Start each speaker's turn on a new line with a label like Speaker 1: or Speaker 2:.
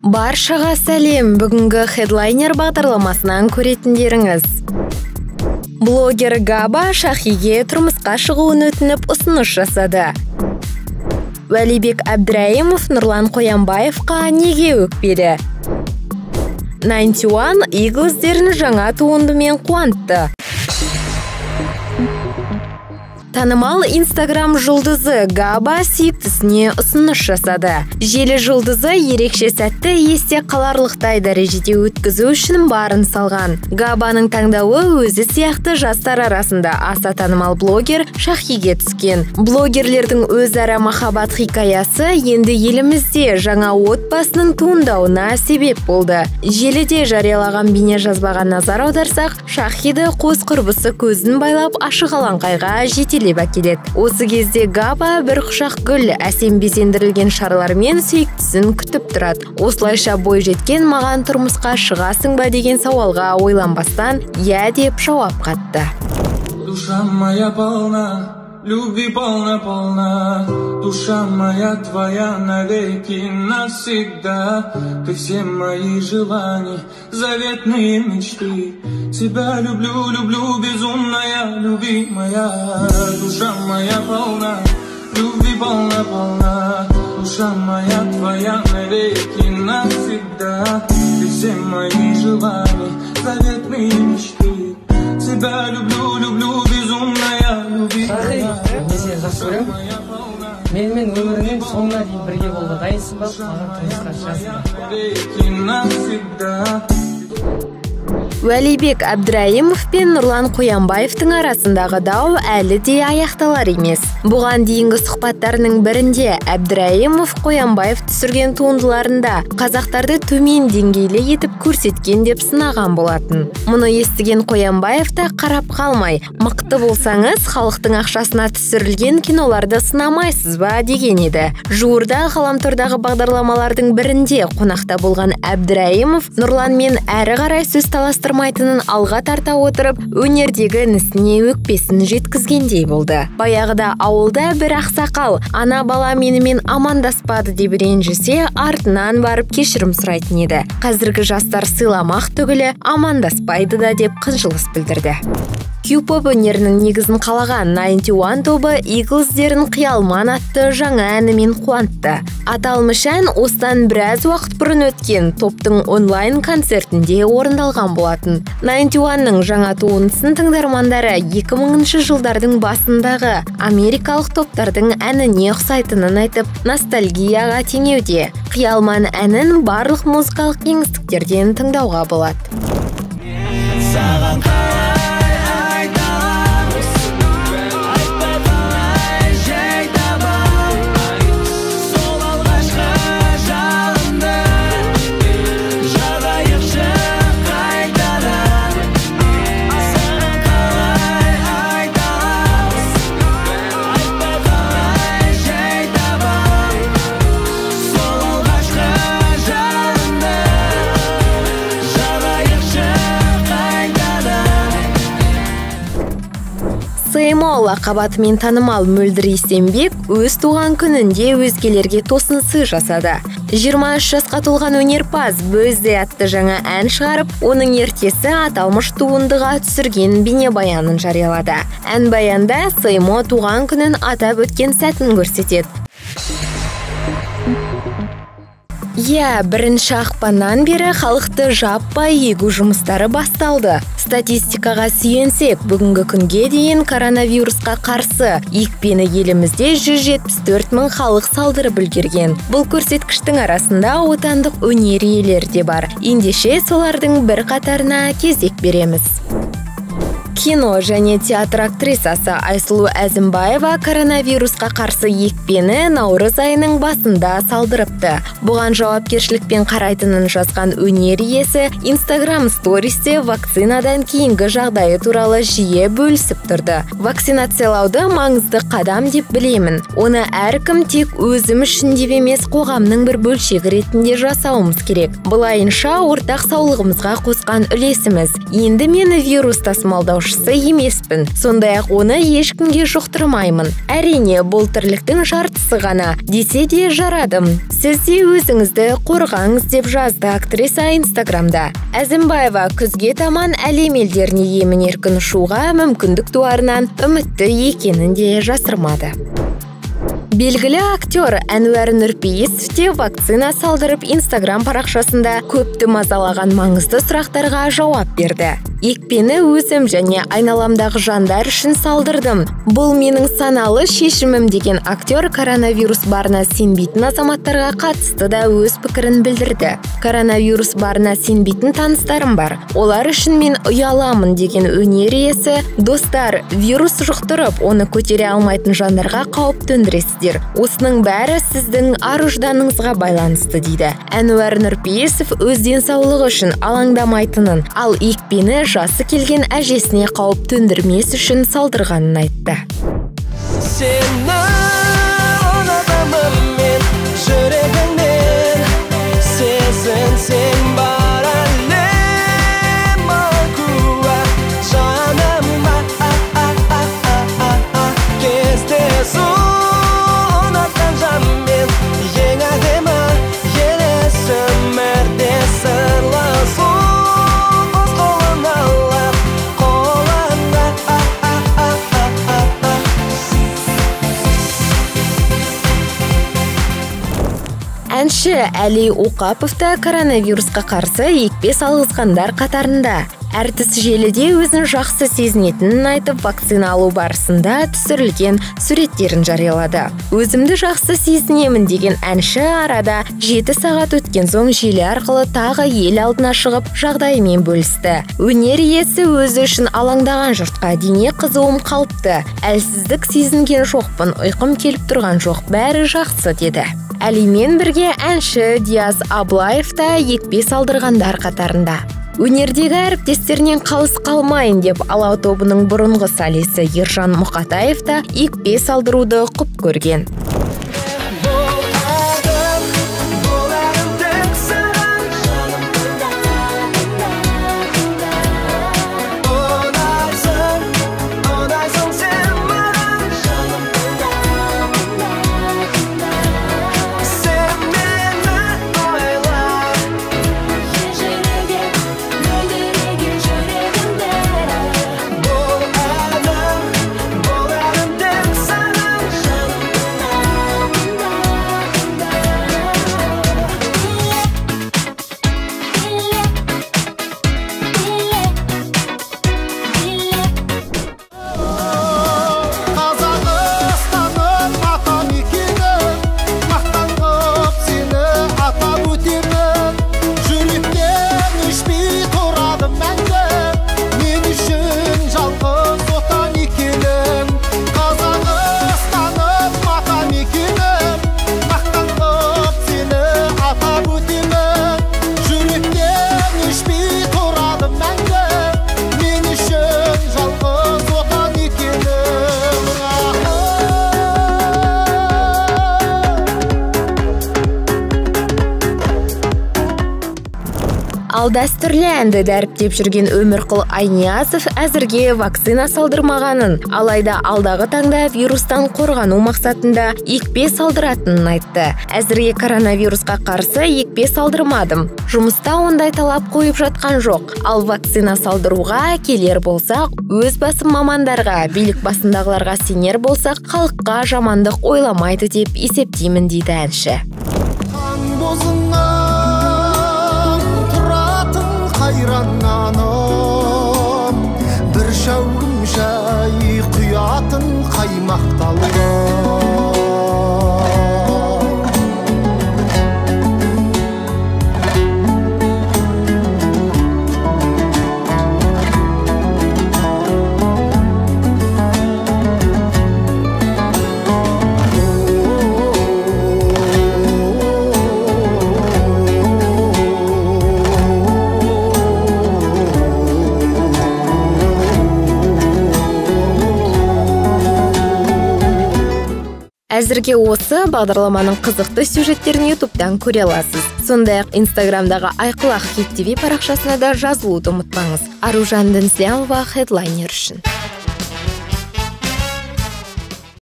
Speaker 1: баршаға сәлем. Бүгінгі хедлайнер бағдарламасынан көретіндеріңіз. Блогер габа шахиге тұрмысқа шығуын өтініп ұсыныс жасады. Уәлибек әбдірайымов нұрлан қоянбаевқа неге өкпелі? 91 иглздерін жаңа туындымен қуантты. Танымал инстаграм жұлдызы габа сүйіктісіне ұсыныс жасады. Желі жұлдызы ерекше сәтті есте қаларлықтай дәрежеде өткізу үшін барын салған. Габаның таңдауы өзі сияқты жастар арасында аса танымал блогер шахиге түскен. Блогерлердің өзара махаббат хикаясы енді елімізде жаңа отбасының туындауына себеп болды. Желіде жариялаған бейне жазбаға назар аударсақ шахиді қос құрбысы көзін байлап ашық алаңқайға жете әкеледі. Осы кезде габа бір құшақ гүл әсем безендірілген шарлармен сүйіктісін күтіп тұрады. Осылайша бой жеткен маған тұрмысқа шығасың ба деген сауалға ойланбастан иә деп жауап қатты.
Speaker 2: Душа моя полна Любви полна-полна, душа моя твоя навеки навсегда. Ты все мои желания, заветные мечты. Тебя люблю, люблю, безумная, любимая. Душа моя полна, любви полна-полна, душа моя твоя навеки навсегда. Ты все мои желания, заветные мечты. Тебя люблю, люблю,
Speaker 3: жақсы көремін менімен өміріңнің соңына дейін бірге болуға дайынсың ба? Маған тұрмысқа шығасың ба
Speaker 1: уәлибек әбдірайымов пен нұрлан қоянбаевтың арасындағы дау әлі де аяқталар емес. Бұған дейінгі сұхбаттарының бірінде әбдірайымов қоянбаев түсірген туындыларында қазақтарды төмен деңгейлі етіп көрсеткен деп сынаған болатын. Мұны естіген қоянбаев та қарап қалмай мықты болсаңыз халықтың ақшасына түсірілген киноларды сынамайсыз ба? деген еді. Жуырда ғаламтордағы бағдарламалардың бірінде қонақта болған әбдірайымов нұрланмен әрі қарай сөз таластырып таптырмайтынын алға тарта отырып өнердегі інісіне өкпесін жеткізгендей болды. Баяғыда ауылда бір ақсақал ана бала менімен амандаспады деп ренжісе артынан барып кешірім сұрайтын еді. Қазіргі жастар сыйламақ түгілі амандаспайды да деп қынжылыс білдірді. Кюпоп өнерінің негізін қалаған 91 тобы иглздерін қиялман атты жаңа әнімен қуантты. Аталмыш ән осыдан біраз уақыт бұрын өткен топтың онлайн концертінде орындалған болатын. 91-ның жаңа туындысын тыңдармандары 2000 жылдардың басындағы америкалық топтардың әніне ұқсайтынын айтып ностальгияға теңеуде. Қиялман әнін барлық музыкалық кеңістіктерден тыңдауға болады. Лақап танымал мөлдір есенбек өз туған күнінде өзгелерге тосынсый жасады. 23 жасқа толған өнерпаз бөзде атты жаңа ән шығарып оның ертесі аталмыш туындыға түсірген бейнебаянын жариялады. Ән баянда смо туған күнін атап өткен сәтін көрсетеді. Иә бірінші ақпаннан бері халықты жаппай егу жұмыстары басталды. Статистикаға сүйенсек бүгінгі күнге дейін коронавирусқа қарсы екпені елімізде 174 мың халық салдырып үлгерген. Бұл көрсеткіштің арасында отандық өнер иелері де бар. Ендеше солардың бір қатарына кезек береміз. Кино және театр актрисасы айсұлу әзімбаева коронавирусқа қарсы екпені наурыз айының басында салдырыпты. Бұған жауапкершілікпен қарайтынын жазған өнер иесі инстаграм стористе вакцинадан кейінгі жағдайы туралы жиі бөлісіп тұрды. Вакцинациялауды маңызды қадам деп білемін. Оны әркім тек өзім үшін деп емес қоғамның бір бөлшегі ретінде жасауымыз керек. Былайынша ортақ саулығымызға қосқан үлесіміз. Енді мені вирус тасымалдау тараушысы емеспін. Сондай ақ оны ешкімге жұқтырмаймын. Әрине бұл тірліктің жартысы ғана десе де жарадым. Сіз де өзіңізді қорғаңыз деп жазды актриса инстаграмда. Әзімбаева күзге таман әлем елдеріне емін еркін ұшуға мүмкіндік туарынан үмітті екенін де жасырмады. Белгілі актер әнуар нұрпейісов те вакцина салдырып инстаграм парақшасында көпті мазалаған маңызды сұрақтарға жауап берді. Екпені өзім және айналамдағы жандар үшін салдырдым. Бұл менің саналы шешімім деген актер коронавирус барына сенбейтін азаматтарға қатысты да өз пікірін білдірді. Коронавирус барына сенбейтін таныстарым бар. Олар үшін мен ұяламын деген өнер иесі. Достар вирус жұқтырып оны көтере алмайтын жандарға қауіп төндіресіздер. Осының бәрі сіздің ар ұжданыңызға байланысты дейді. Әнуар нұрпейісов өз денсаулығы үшін алаңдамайтынын ал екпені жасы келген әжесіне қауіп төндірмес үшін салдырғанын айтты.
Speaker 4: Сені ұнатамын мен
Speaker 1: әнші әли оқапов та коронавирусқа қарсы екпе салғызғандар қатарында. Әртіс желіде өзін жақсы сезінетінін айтып вакцина алу барысында түсірілген суреттерін жариялады. Өзімді жақсы сезінемін деген әнші арада жеті сағат өткен соң желі арқылы тағы ел алдына шығып жағдайымен бөлісті. Өнер иесі өзі үшін алаңдаған жұртқа дене қызуым қалыпты. Әлсіздік сезінген жоқпын ұйқым келіп тұрған жоқ бәрі жақсы деді. Әлимен бірге әнші диас аблаев та екпе салдырғандар қатарында. Өнердегі әріптестерінен қалыс қалмайын деп алау тобының бұрынғы солисі ержан мұқатаев та екпе салдыруды құп көрген. Ал дәстүрлі әнді дәріптеп жүрген өмірқұл айниязов әзірге вакцина салдырмағанын алайда алдағы таңда вирустан қорғану мақсатында екпе салдыратынын айтты. Әзірге коронавирусқа қарсы екпе салдырмадым. Жұмыста ондай талап қойып жатқан жоқ. Ал вакцина салдыруға келер болсақ өз басым мамандарға билік басындағыларға сенер болсақ халыққа жамандық ойламайды деп есептеймін дейді әнші. Әзірге осы бағдарламаның қызықты сюжеттерін ютубтан көре аласыз. Сондай ақ инстаграмдағы айқұлақ хит тв парақшасына да жазылуды ұмытпаңыз. Аружан дінслямова хедлайнер үшін.